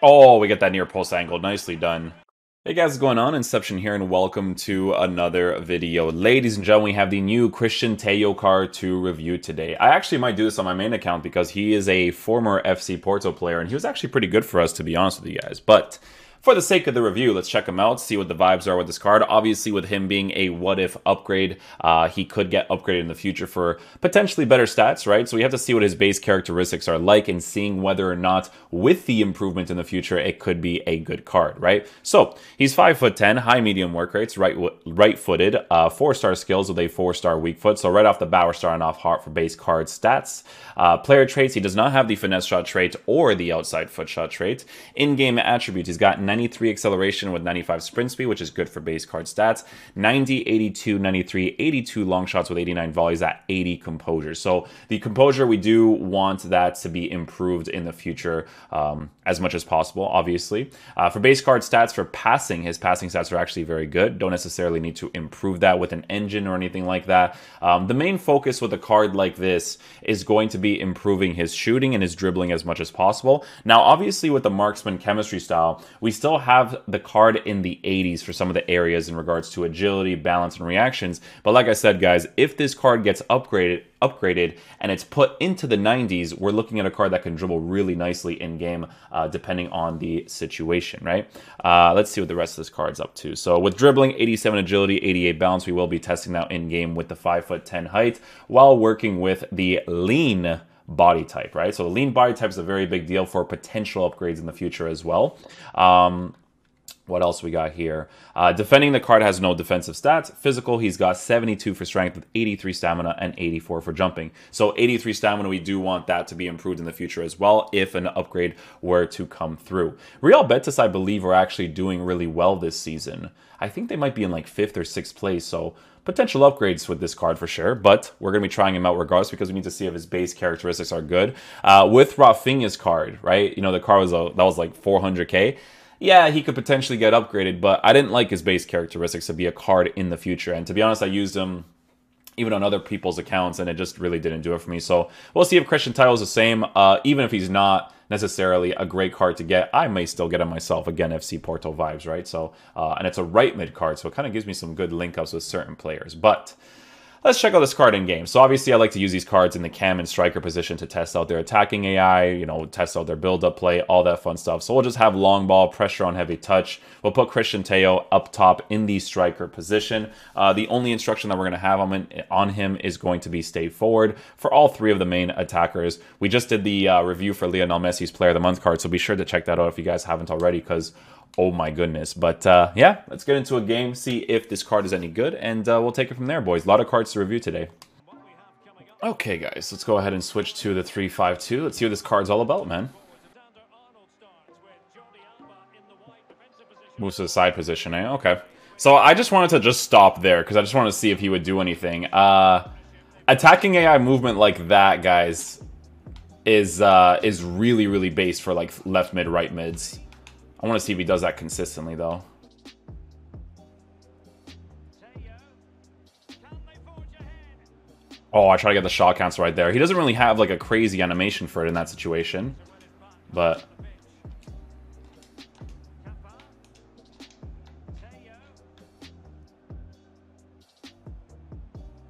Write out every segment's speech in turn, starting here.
Oh, we get that near post angle. Nicely done. Hey guys, what's going on? Inception here, and welcome to another video. Ladies and gentlemen, we have the new Cristian Tello car to review today. I actually might do this on my main account because he is a former FC Porto player, and he was actually pretty good for us, to be honest with you guys. But for the sake of the review, let's check him out, see what the vibes are with this card. Obviously, with him being a what if upgrade, uh, he could get upgraded in the future for potentially better stats, right? So we have to see what his base characteristics are like and seeing whether or not with the improvement in the future, it could be a good card, right? So he's 5 foot 10, high medium work rates, right right footed, uh, four star skills with a four star weak foot. So right off the bat, we're starting off hard for base card stats. Uh, player traits, he does not have the finesse shot trait or the outside foot shot trait. In game attributes, he's got 90 93 acceleration with 95 sprint speed, which is good for base card stats. 90, 82, 93, 82 long shots with 89 volleys at 80 composure. So the composure, we do want that to be improved in the future um, as much as possible, obviously. Uh, for base card stats, for passing, his passing stats are actually very good. Don't necessarily need to improve that with an engine or anything like that. Um, the main focus with a card like this is going to be improving his shooting and his dribbling as much as possible. Now, obviously, with the marksman chemistry style, we still have the card in the 80s for some of the areas in regards to agility, balance, and reactions. But like I said, guys, if this card gets upgraded, upgraded and it's put into the 90s, we're looking at a card that can dribble really nicely in game, uh, depending on the situation, right? Uh, let's see what the rest of this card's up to. So with dribbling, 87 agility, 88 balance, we will be testing that in game with the 5 foot 10 height while working with the lean body type, right? So the lean body type is a very big deal for potential upgrades in the future as well. Um, what else we got here? Uh, defending the card has no defensive stats. Physical, he's got 72 for strength with 83 stamina and 84 for jumping. So 83 stamina, we do want that to be improved in the future as well if an upgrade were to come through. Real Betis, I believe, are actually doing really well this season. I think they might be in like fifth or sixth place. So potential upgrades with this card for sure, but we're going to be trying him out regardless because we need to see if his base characteristics are good. Uh, with Rafinha's card, right? You know, the card was a, that was like 400k yeah, he could potentially get upgraded, but I didn't like his base characteristics to be a card in the future. And to be honest, I used him even on other people's accounts, and it just really didn't do it for me. So we'll see if Cristian Tello is the same. Uh, even if he's not necessarily a great card to get, I may still get him myself. Again, FC Porto vibes, right? So, uh, and it's a right mid card, so it kind of gives me some good link ups with certain players. But Let's check out this card in game. So obviously I like to use these cards in the cam and striker position to test out their attacking AI, you know, test out their build-up play, all that fun stuff. So we'll just have long ball, pressure on heavy touch. We'll put Cristian Tello up top in the striker position. Uh, the only instruction that we're going to have on, on him is going to be stay forward for all three of the main attackers. We just did the uh, review for Lionel Messi's Player of the Month card, so be sure to check that out if you guys haven't already because oh my goodness. But uh, yeah, let's get into a game, see if this card is any good, and uh, we'll take it from there, boys. A lot of cards to review today. Okay, guys, let's go ahead and switch to the 3-5-2. Let's see what this card's all about, man. Moves to the side position, eh? Okay. So I just wanted to just stop there, because I just wanted to see if he would do anything. Uh, attacking AI movement like that, guys, is uh, is really, really based for, like, left mid, right mids. I want to see if he does that consistently, though. Oh, I try to get the shot counts right there. He doesn't really have, like, a crazy animation for it in that situation. But...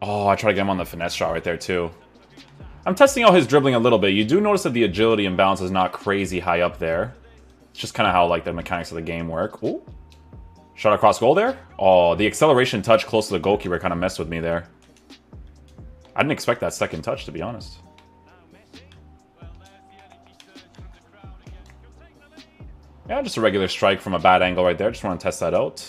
Oh, I try to get him on the finesse shot right there, too. I'm testing out his dribbling a little bit. You do notice that the agility and balance is not crazy high up there. It's just kind of how like the mechanics of the game work. Ooh. Shot across goal there? Oh, the acceleration touch close to the goalkeeper kind of messed with me there. I didn't expect that second touch, to be honest. Yeah, just a regular strike from a bad angle right there. Just want to test that out.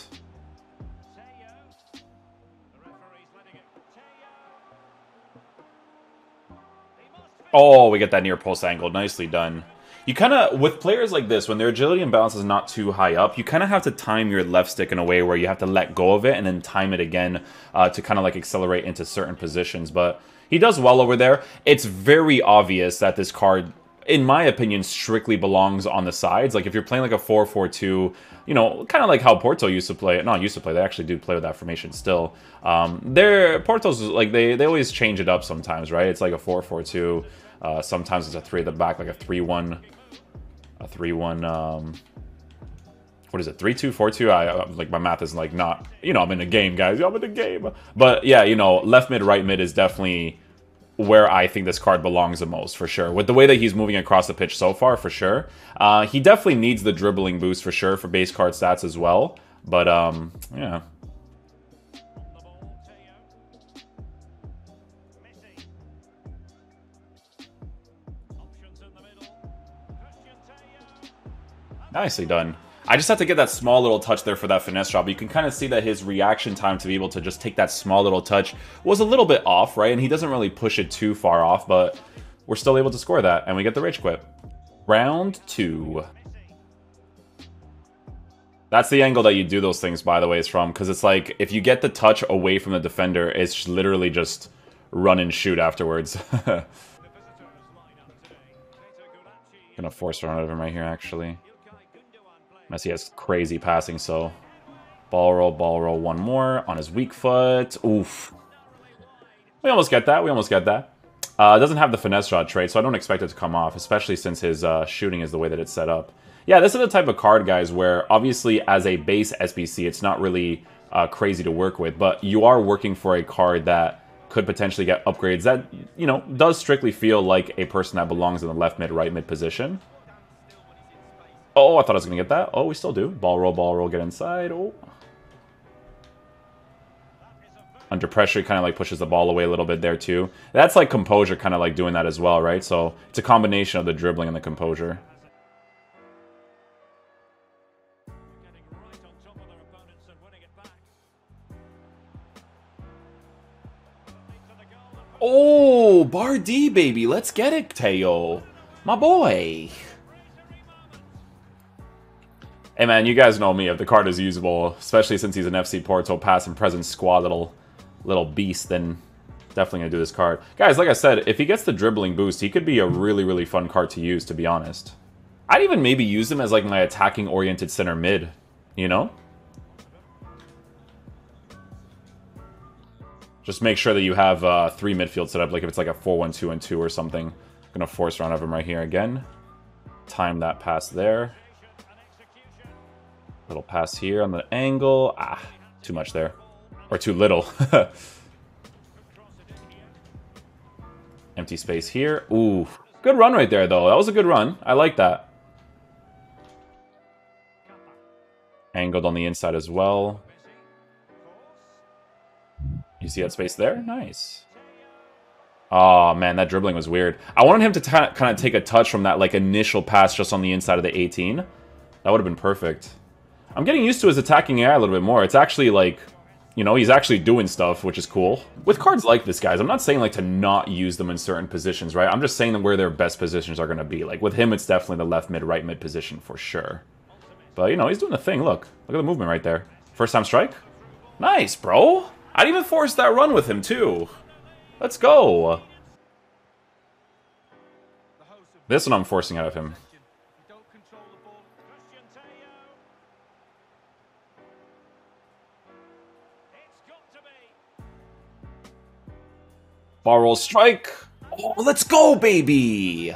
Oh, we get that near post angle. Nicely done you kind of with players like this when their agility and balance is not too high up you kind of have to time your left stick in a way where you have to let go of it and then time it again uh, to kind of like accelerate into certain positions but he does well over there it's very obvious that this card in my opinion, strictly belongs on the sides. Like if you're playing like a 4-4-2, you know, kind of like how Porto used to play. Not used to play. They actually do play with that formation still. Um, they're Porto's like they they always change it up sometimes, right? It's like a 4-4-2. Uh, sometimes it's a three at the back, like a 3-1, a 3-1. Um, what is it? Three two four two. I uh, like my math is like not. You know, I'm in a game, guys. I'm in a game. But yeah, you know, left mid, right mid is definitely where I think this card belongs the most, for sure. With the way that he's moving across the pitch so far, for sure. Uh, he definitely needs the dribbling boost, for sure, for base card stats as well. But, um, yeah. Nicely done. I just have to get that small little touch there for that finesse. But you can kind of see that his reaction time to be able to just take that small little touch was a little bit off, right? And he doesn't really push it too far off, but we're still able to score that, and we get the rage quit. Round two. That's the angle that you do those things, by the way, is from, because it's like, if you get the touch away from the defender, it's literally just run and shoot afterwards. Gonna force run out of him right here, actually. Messi has crazy passing, so ball roll, ball roll, one more on his weak foot. Oof. We almost get that. We almost get that. Uh, doesn't have the finesse shot trait, so I don't expect it to come off, especially since his uh, shooting is the way that it's set up. Yeah, this is the type of card, guys, where obviously as a base SBC, it's not really uh, crazy to work with, but you are working for a card that could potentially get upgrades that, you know, does strictly feel like a person that belongs in the left mid, right mid position. Oh, I thought I was going to get that. Oh, we still do. Ball roll, ball roll, get inside. Oh. Under pressure, kind of like pushes the ball away a little bit there too. That's like composure kind of like doing that as well, right? So it's a combination of the dribbling and the composure. Oh, Bar baby. Let's get it, Tello. My boy. Hey man, you guys know me. If the card is usable, especially since he's an FC Porto pass and present squad little little beast, then definitely gonna do this card. Guys, like I said, if he gets the dribbling boost, he could be a really, really fun card to use, to be honest. I'd even maybe use him as like my attacking-oriented center mid, you know? Just make sure that you have uh, three midfield set up, like if it's like a 4-1-2 and 2 or something. I'm Gonna force around of him right here again. Time that pass there. Little pass here on the angle. Ah, too much there. Or too little. Empty space here. Ooh, good run right there, though. That was a good run. I like that. Angled on the inside as well. You see that space there? Nice. Oh, man, that dribbling was weird. I wanted him to kind of take a touch from that like initial pass just on the inside of the 18. That would have been perfect. I'm getting used to his attacking AI a little bit more. It's actually like, you know, he's actually doing stuff, which is cool. With cards like this, guys, I'm not saying like to not use them in certain positions, right? I'm just saying where their best positions are going to be. Like with him, it's definitely the left mid, right mid position for sure. But, you know, he's doing the thing. Look. Look at the movement right there. First time strike? Nice, bro. I'd even force that run with him, too. Let's go. This one I'm forcing out of him. Bar roll strike. Oh, let's go, baby.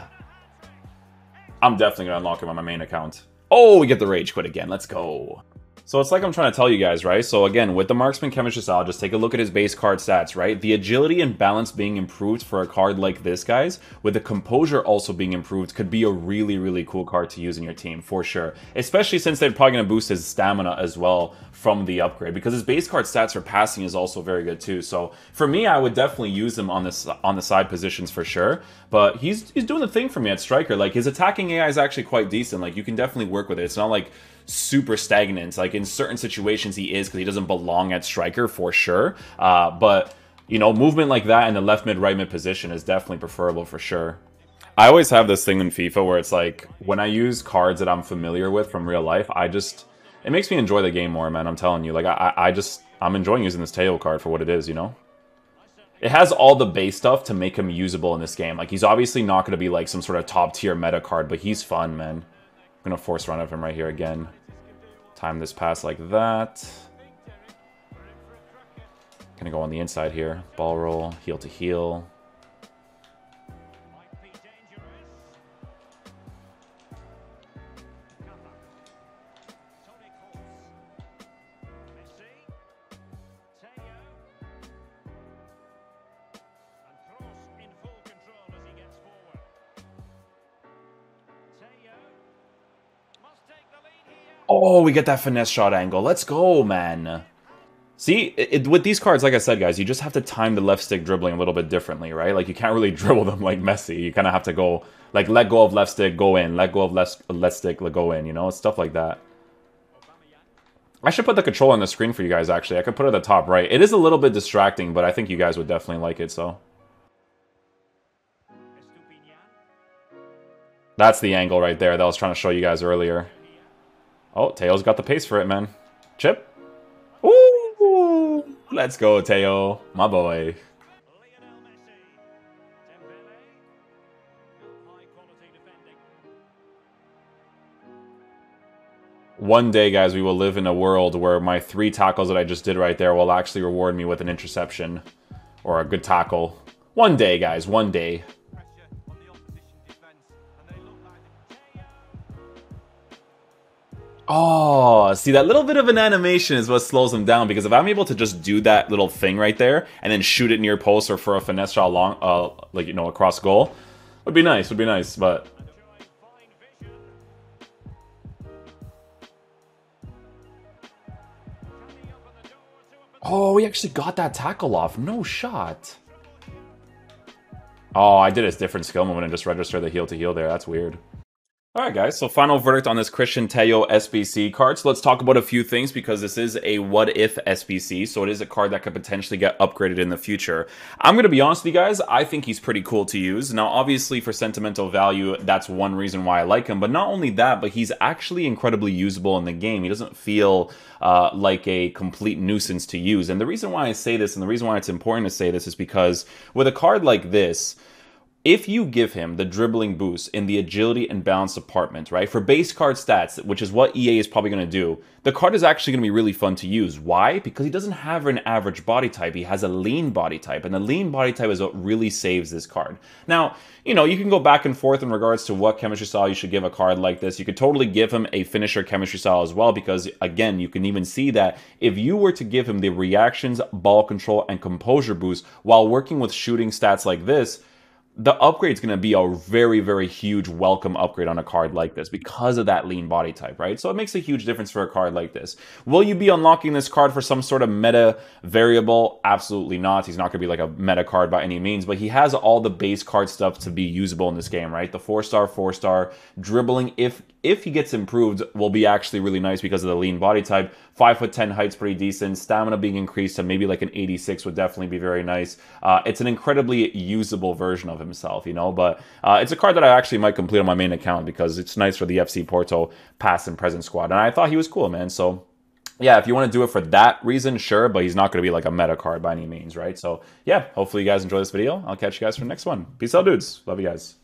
I'm definitely to unlock him on my main account. Oh, we get the rage quit again. Let's go. So it's like I'm trying to tell you guys, right? So again, with the Marksman Chemistry style, just take a look at his base card stats, right? The agility and balance being improved for a card like this, guys, with the composure also being improved, could be a really, really cool card to use in your team, for sure. Especially since they're probably going to boost his stamina as well from the upgrade, because his base card stats for passing is also very good too. So for me, I would definitely use him on this on the side positions for sure. But he's he's doing the thing for me at striker. Like his attacking AI is actually quite decent. Like you can definitely work with it. It's not like super stagnant. Like in certain situations, he is because he doesn't belong at striker for sure. Uh, but you know, movement like that in the left mid, right mid position is definitely preferable for sure. I always have this thing in FIFA where it's like when I use cards that I'm familiar with from real life, I just it makes me enjoy the game more, man. I'm telling you, like I, I just I'm enjoying using this Tello card for what it is, you know. it has all the base stuff to make him usable in this game. Like, he's obviously not going to be like some sort of top tier meta card, but he's fun, man. I'm to force run of him right here again. Time this pass like that. Gonna go on the inside here. Ball roll, heel to heel. Oh, we get that finesse shot angle. Let's go, man. See, it, with these cards, like I said, guys, you just have to time the left stick dribbling a little bit differently, right? Like, you can't really dribble them like Messi. You kind of have to go, like, let go of left stick, go in. Let go of left, left stick, let go in, you know? Stuff like that. I should put the control on the screen for you guys, actually. I could put it at the top right. It is a little bit distracting, but I think you guys would definitely like it, so... That's the angle right there that I was trying to show you guys earlier. Oh, Tello's got the pace for it, man. Chip. Ooh! Let's go, Teo. My boy. One day, guys, we will live in a world where my three tackles that I just did right there will actually reward me with an interception or a good tackle. One day, guys, one day. Oh, see, that little bit of an animation is what slows them down, because if I'm able to just do that little thing right there, and then shoot it near post or for a finesse shot long, uh, like, you know, across goal, would be nice, would be nice, but... Oh, we actually got that tackle off. No shot. Oh, I did a different skill moment and just registered the heel to heel there. That's weird. Alright guys, so final verdict on this Cristian Tello SBC card. So let's talk about a few things because this is a what if SBC, so it is a card that could potentially get upgraded in the future. I'm going to be honest with you guys, I think he's pretty cool to use. Now obviously for sentimental value, that's one reason why I like him, but not only that, but he's actually incredibly usable in the game. He doesn't feel uh, like a complete nuisance to use. And the reason why I say this and the reason why it's important to say this is because with a card like this, if you give him the dribbling boost in the agility and balance department, right, for base card stats, which is what EA is probably going to do, the card is actually going to be really fun to use. Why? Because he doesn't have an average body type. He has a lean body type, and the lean body type is what really saves this card. Now, you know, you can go back and forth in regards to what chemistry style you should give a card like this. You could totally give him a finisher chemistry style as well, because again, you can even see that if you were to give him the reactions, ball control, and composure boost while working with shooting stats like this, the upgrade is going to be a very, very huge welcome upgrade on a card like this because of that lean body type, right? So it makes a huge difference for a card like this. Will you be unlocking this card for some sort of meta variable? Absolutely not. He's not going to be like a meta card by any means, but he has all the base card stuff to be usable in this game, right? The four star, four star dribbling, if if he gets improved, will be actually really nice because of the lean body type. Five foot ten height's pretty decent. Stamina being increased to maybe like an 86 would definitely be very nice. Uh, it's an incredibly usable version of himself, you know. But uh, it's a card that I actually might complete on my main account because it's nice for the FC Porto past and present squad, and I thought he was cool, man. So yeah, if you want to do it for that reason, sure, but he's not going to be like a meta card by any means, right? So yeah, hopefully you guys enjoy this video. I'll catch you guys for the next one. Peace out, dudes. Love you guys.